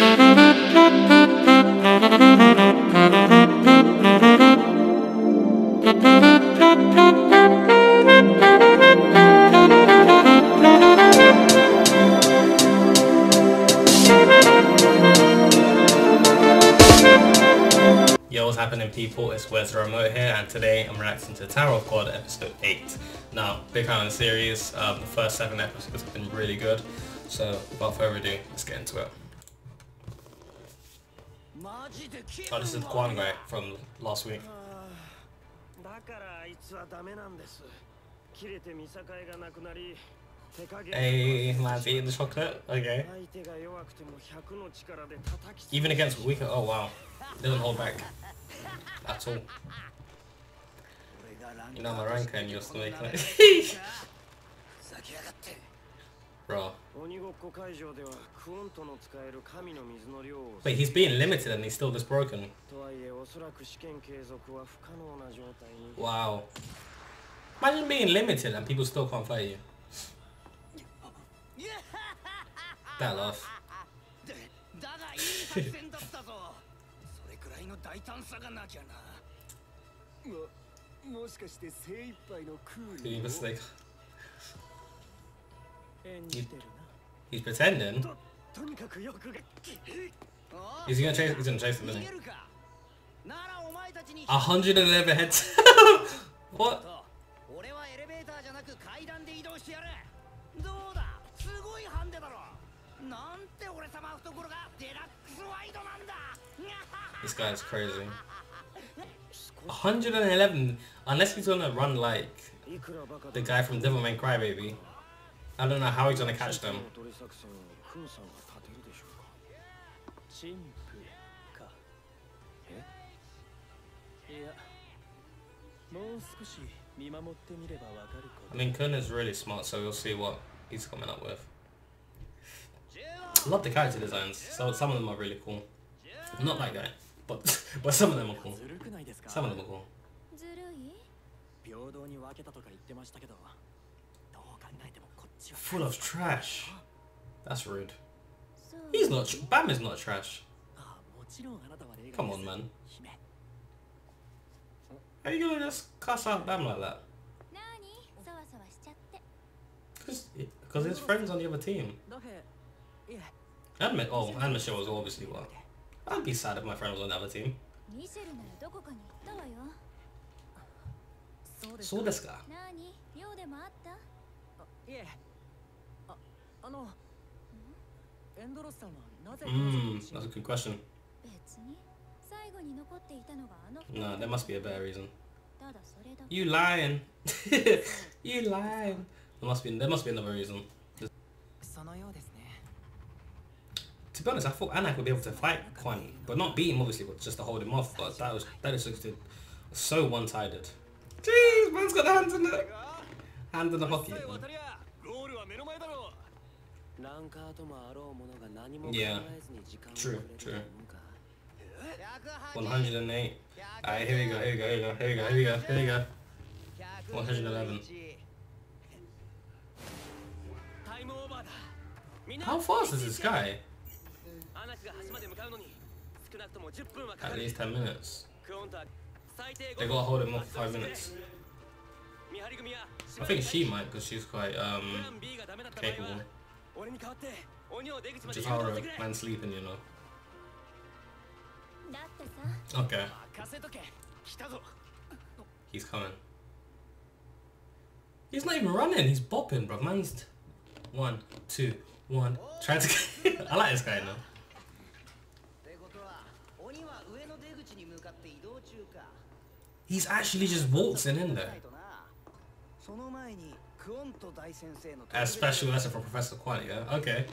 Yo, what's happening people? It's Wes Remote here and today I'm reacting to Tower of God episode 8. Now, big fan of the series, um, the first 7 episodes have been really good, so without further ado, let's get into it. Oh, this is the Guan guy from last week. だからあいつはダメなんです切れて見境がなくなり手加減 Hey, man's eating the chocolate? Okay. 相手が弱くても100の力で叩きつ Even against weaker, oh wow. Doesn't hold back. At all. You know my rank and you're still making it. 先やがって Bro. 鬼ごっこ会場ではクオントの使える神の水の量を Wait, he's being limited and he's still this broken. とはいえおそらく試験継続は不可能な状態に Wow. Imagine being limited and people still can't fight you. That laugh. でだがいい作戦だったぞそれくらいの大胆さがなきゃなももしかして精一杯のクー Did he mistake? 演じてる He's pretending. なととにかくよく Is he gonna chase? He's gonna chase him, 逃 isn't げ he? るかならお前たちに 111 heads. what? 俺はエレベーターじゃなく階段で移動してやるどうだすごいハンデだろなんて俺様懐がデラックスワイドなんだ This guy's crazy. 111. Unless he's gonna run like いくらバカ the guy from Devil May Cry, baby. I don't know how he's gonna catch them. I mean, Khun is really smart, so we'll see what he's coming up with. I love the character designs, so some of them are really cool. Not that guy, but, but some of them are cool. Some of them are cool. You're full of trash. That's rude. He's not. Bam is not trash. Come on, man. How are you gonna just cuss out Bam like that? Because his friend's on the other team. And, oh, and Michelle was obviously one. I'd be sad if my friend was on the other team. So this. Mm, that's a good question. No, there must be a better reason. You lying. you lying. There must be there must be another reason. To be honest, I thought Anaak would be able to fight Kwani, but not beat him obviously, but just to hold him off. But that was that is so one-sided. Jeez, man's got the hands in the hand in the pocket. Yeah, true, true. 108. Alright, here we go, here we go, here we go, here we go, here we go, 111. How fast is this guy? At least 10 minutes. They gotta hold him off for 5 minutes. I think she might, because she's quite um, capable. Which is a man sleeping, you know. Okay. He's coming. He's not even running, he's bopping, bro. Man's one, two, one. Try to I like this guy now. He's actually just waltzing in there. A special lesson for Professor Quan, yeah? Okay.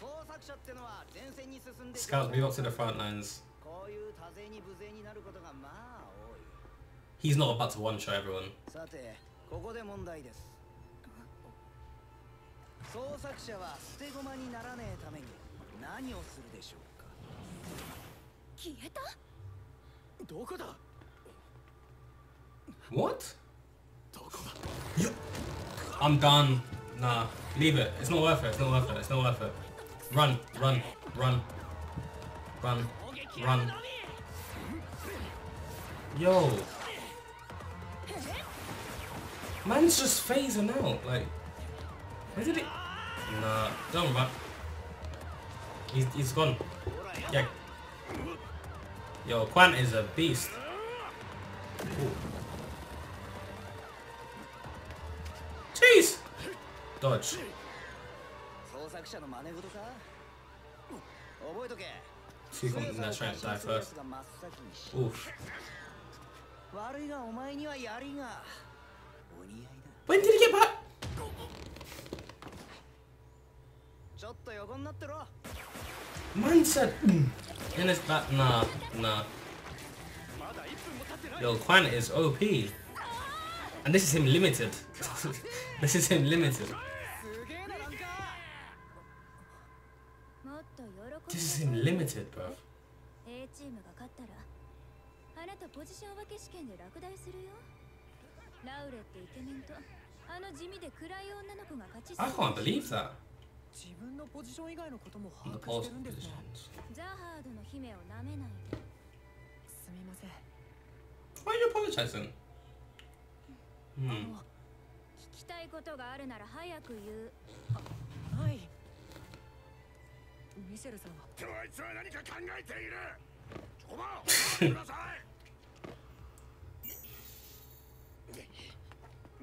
創作者ってのは前線に進んで Scouts move up to the front lines. こういう多勢に無勢になることがまあ多い He's not about to one shot everyone. さてここで問題です創作者は捨て駒にならねえために何をするでしょうか消えたどこだ What? どこだ I'm done. Nah, leave it. It's not worth it. It's not worth it. It's not worth it. Run, run, run. Run. Run. Yo. Man's just phasing out. Like, where did he? Nah, don't run. He's, he's gone. Yeah. Yo, Quan is a beast. Ooh. Dodge. 創作者の真似事か覚えとけ See if I'm not trying to die 強さを過信する first. 奴が真っ先に死 Oof. 悪いがお前にはやりがお似合いだ When did he get back? ちょっと横になってろ Man said, mm. in his back. Nah, nah. Yo, Quan is OP. And this is him limited. this is him limited. Limited, bro. A チームが勝ったらあなたポジション分け試験で落第するよラウレってイケメンとあの地味で暗い女の子が勝ち I can't believe that. 自分のポジション以外のことも The 把握してるんですねザハードの姫を舐めないですみません Why are you apologizing? Hmm. 聞きたいことがあるなら早く言うはいミシェルさんはとあいつは何か考えているおば ください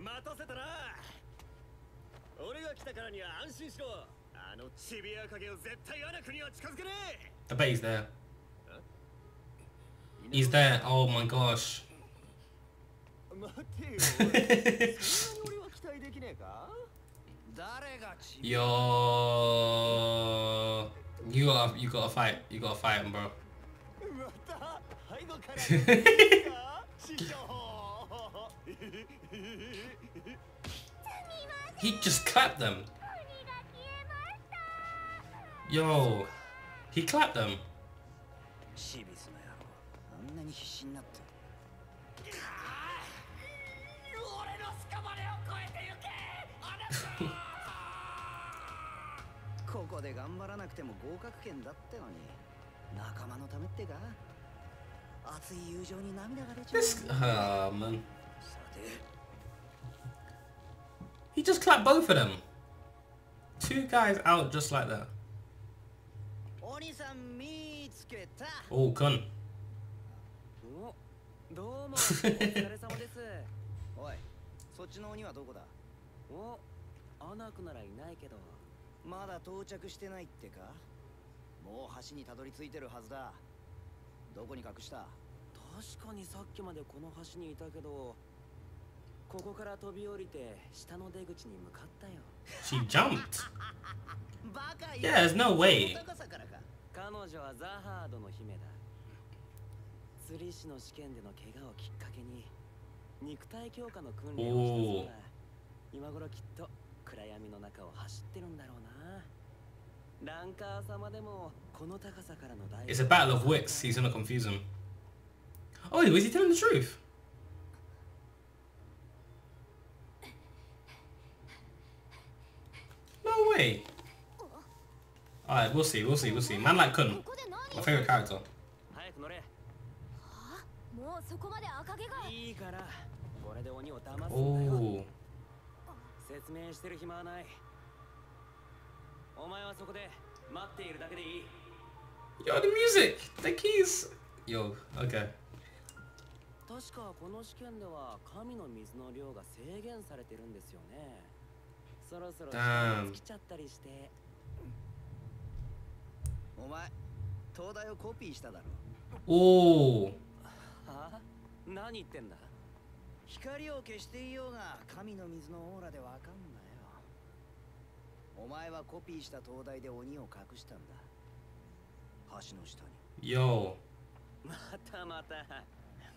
待たせたな俺が来たからには安心しろあのチビア影を絶対アナクには近づけね I bet he's there. He's there. Oh my gosh. え 待てよそんなに俺は期待できねえか？誰がチビ Yo. You gotta, you gotta fight. You gotta fight him, bro. he just clapped them. Yo, he clapped them. で頑張らなくても合格圏だってのに仲間のためってか熱い友情に涙が出ちゃう This. Oh, man. さて He just clapped both of them. Two guys out just like that. お兄さん見つけた Oh, gun. おどうもお疲れ様です おいそっちの鬼はどこだ？おアナクならいないけどまだ到着してないってか？もう橋にたどり着いてるはずだ。どこに隠した？確かにさっきまでこの橋にいたけどここから飛び降りて下の出口に向かったよ。She jumped. バカ Yeah, there's no way. 高さからか？彼女はザハードの姫だ。釣り師の試験での怪我をきっかけに肉体強化の訓練をしたそうだ。今頃きっと暗闇の中を走ってるんだろうな。ランカー様でもこの高さからの大 It's a battle of wits. He's gonna confuse him Oh is he telling the truth? No way. Alright we'll see we'll see we'll see. Man like Khun My favorite character. Oh. 説明してる暇はないお前はそこで待っているだけでいい Yo, the music! The keys! Yo, okay. 確かこの試験では神の水の量が制限されてるんですよねそろそろきちゃったりしてお前東大をコピーしただろ Oh. はあ？何言ってんだ？光を消していようが神の水のオーラでわかんなよ。お前はコピーした東大で鬼を隠したんだ。橋の下に。Yo. またまた。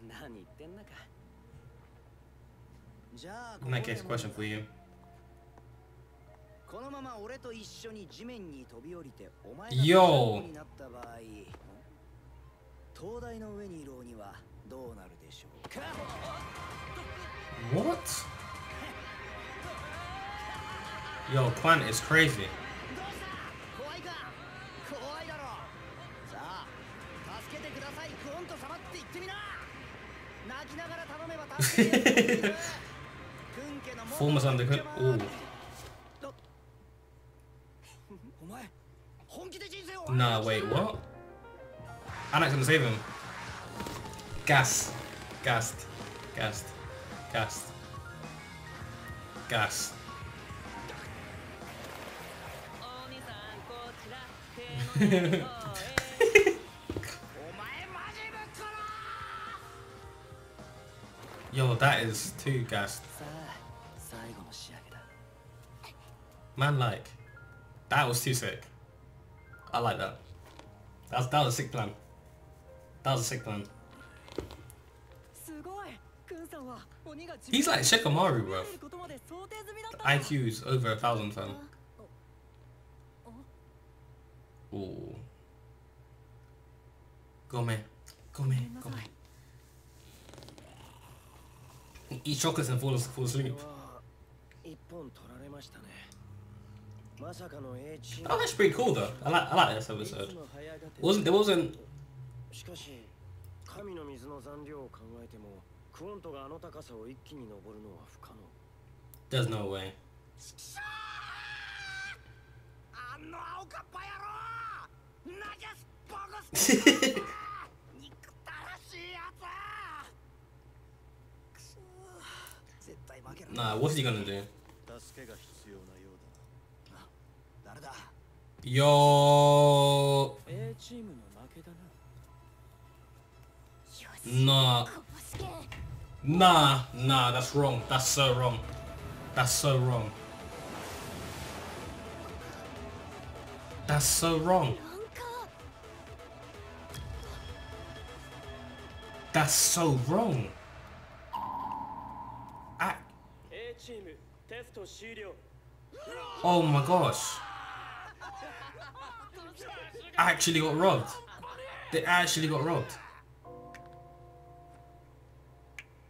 何言ってんだか。じゃあ I might get a question for you. このまま俺と一緒に地面に飛び降りてお前がになった場合東大の上にいる鬼は What? Yo, Quan is crazy. Former's under good. Ooh. Nah, wait, what? I'm not gonna save him. Gas. Gassed. Gassed. Gassed. Gas. Yo, that is too gassed. Man, like, that was too sick. I like that. That's, that was a sick plan. That was a sick plan. He's like Shikamaru, bro. The IQ is over a thousand, fam. Ooh. Go, man. Go, man. Go, man. Eat chocolates and fall, fall asleep. Oh, that's pretty cool though. I like I like this episode. Wasn't there wasn't クオントがあの高さを一気に登るのは不可能。There's no way. あの青かっぱ野郎ナジャスボゴス憎たらしいやつくそ絶対負ける Nah, what's he gonna do? 助けが必要なようだ誰だ？Yo, A チームの負けだな。け Nah, nah, that's wrong. That's so wrong. That's so wrong. That's so wrong. That's so wrong. Ah. Oh my gosh. I actually got robbed. They actually got robbed.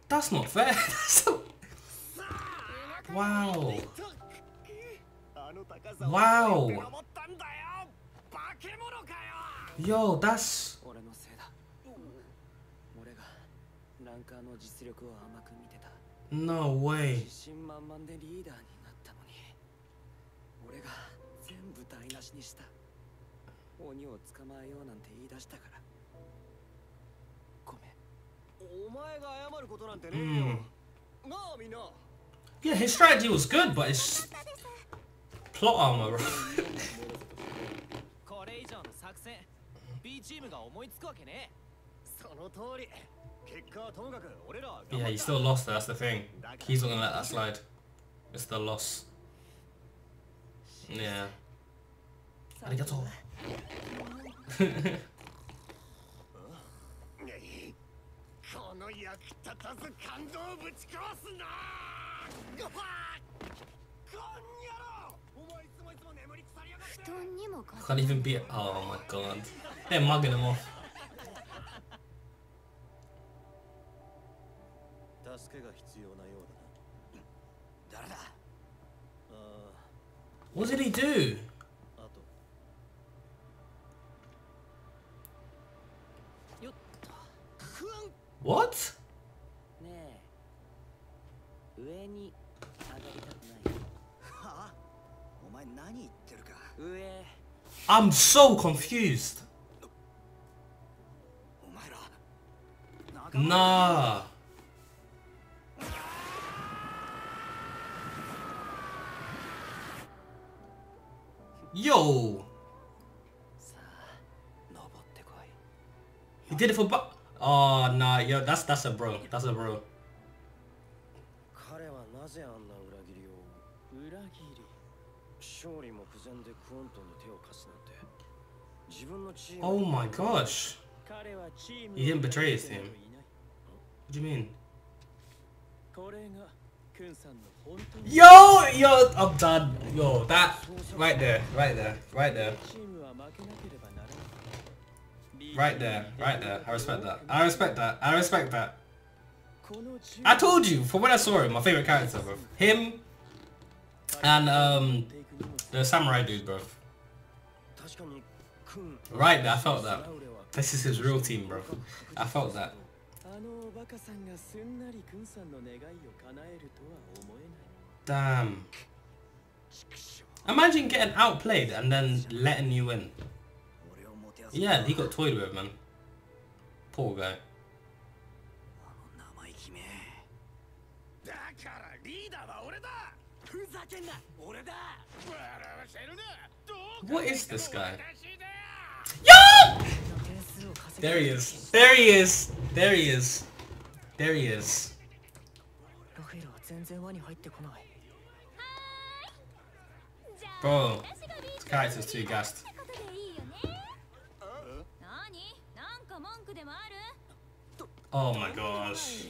That's not fair. That's not... Wow. Wow. Yo, that's 俺の実力を甘く見てた no way. 自信満々でリーダーになったのに俺が全部台無しにした鬼を捕まえようなんて言い出したから お前が謝ることなんてねえ Mm. よなあみんな Yeah, his strategy was good, but it's plot armor. これ以上の作戦 B チームが思いつくわけねその通り結果はともかく俺らは yeah, he still lost. That's the thing. He's not gonna let that slide. It's the loss. Yeah. Arigato. この 役立たず感動をぶち殺すなうわこんにゃろお前いつもいつも眠り腐りやがって布団にもか Can't even beat. Oh my god. They're mugging him off. 助けが必要なようだな誰だあ What did he do? ああと What? 上に上がりたくないはあお前何言ってるか上 I'm so confused. お前ら仲間 Nah. Yo, さあ登ってこい he did it for bu- Oh nah, yo, that's that's a bro. That's a bro. なぜあんな裏切りを裏切り勝利目前でクオントに手を貸すなんて自分のチーム Oh my gosh He didn't betray his team What do you mean? これがクンさんの本当に Yo! Yo! I'm done! Yo! That! Right there! Right there! Right there! Right there, right there. I respect that. I respect that. I respect that. I told you, from when I saw him, my favorite character, bro. Him and um the samurai dude, bro. Right I felt that. This is his real team, bro. I felt that. Damn. Imagine getting outplayed and then letting you in. Yeah, he got toyed with, man. Poor guy. What is this guy? Yo! There he is. There he is. There he is. There he is. Bro, this character's too gassed. Oh my gosh.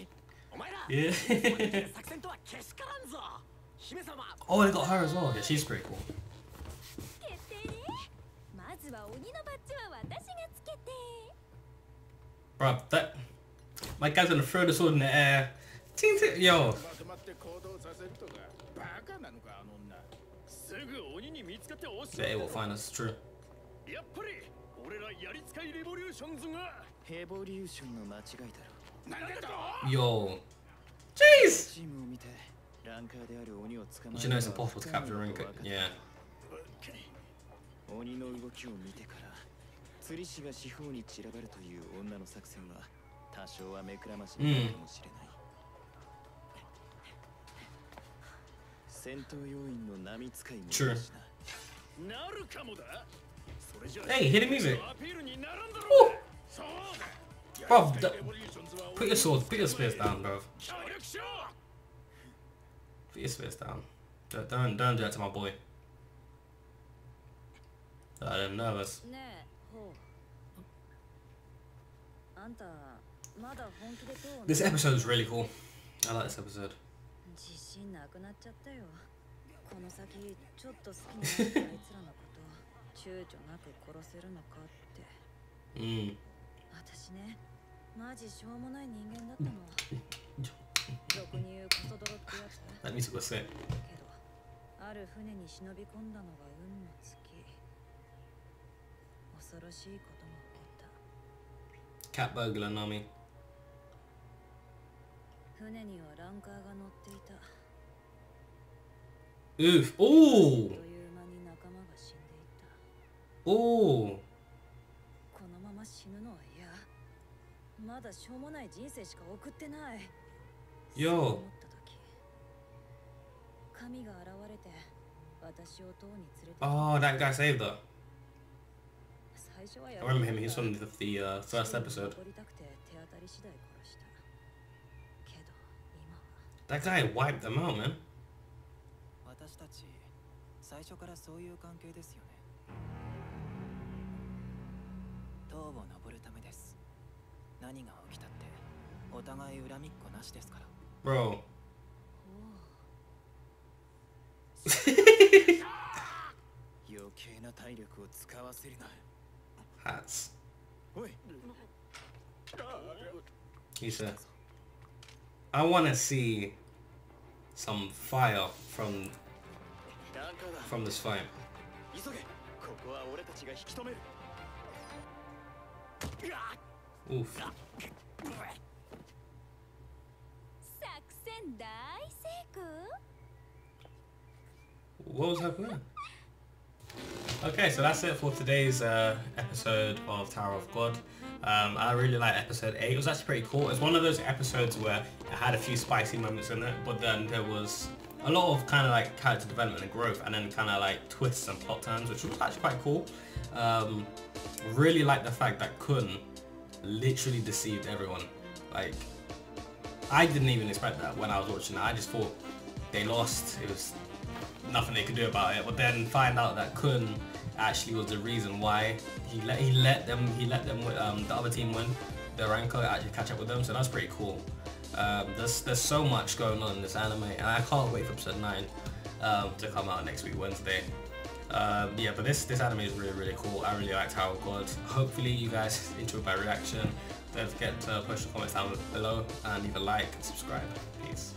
Yeah. 作戦とはけしからんぞ姫様 oh, they got her as well. Yeah, she's pretty cool. 決定ねまずは鬼のバッジは私がつけて Bro, that... My guy's gonna throw the sword in the air. Ting, ting, yo. まとまって行動させるとかバカなのかあの女すぐ鬼に見つかって押し They will find us, true. やっぱり俺らやりつかいレボリューションズがヘボリューションの間違いだろなんだと Yo. Jeez! it's impossible to capture it. Yeah. Hmm. 鬼の動きを見てから釣り師が四方に散らばるという女の作戦は多少は目くらましになるかもしれない、戦闘要員の波使いもななるかもだそれじゃ Hey, hit him even. Oh. Put your swords. put your spears down, bro. Face his fist down. Don't, don't do that to my boy. I am nervous. This episode is really cool. I like this episode. mm. 俗に言うコソ泥ってやつ That music was sick. けどある船に忍び込んだのが運の尽き恐ろしいことも起こった Cat burglar, Nami. 船にはランカーが乗っていた Oof. と Ooh. いう間に仲間が死んでいた Ooh. このまま死ぬのは嫌まだしょうもない人生しか送ってない よそう思った時神が現れて私を塔に連れて Oh, that guy saved her. 最初はや I remember him. He's from the, the uh, first episode. 登りたくて手当たり次第殺したけど今は That guy wiped them out, man. 私たち最初からそういう関係ですよね塔を登るためです何が起きたってお互い恨みっこなしですから Bro. Hatz. Isa. I want to see some fire from from this fight. Oof. What was happening? Okay, so that's it for today's uh, episode of Tower of God. Um, I really like episode 8. It was actually pretty cool. It's one of those episodes where it had a few spicy moments in it, but then there was a lot of kind of like character development and growth and then kind of like twists and plot turns, which was actually quite cool. Um, really like the fact that Khun literally deceived everyone. Like, I didn't even expect that when I was watching it. I just thought they lost. It was nothing they could do about it. But then find out that Khun actually was the reason why he let he let them he let them um, the other team win the ranker actually catch up with them. So that's pretty cool. Um, there's there's so much going on in this anime, and I can't wait for episode nine um, to come out next week Wednesday. Um, yeah, but this this anime is really really cool. I really like Tower of God. Hopefully you guys enjoyed my reaction. Don't forget to push the comments down below and leave a like and subscribe. Peace.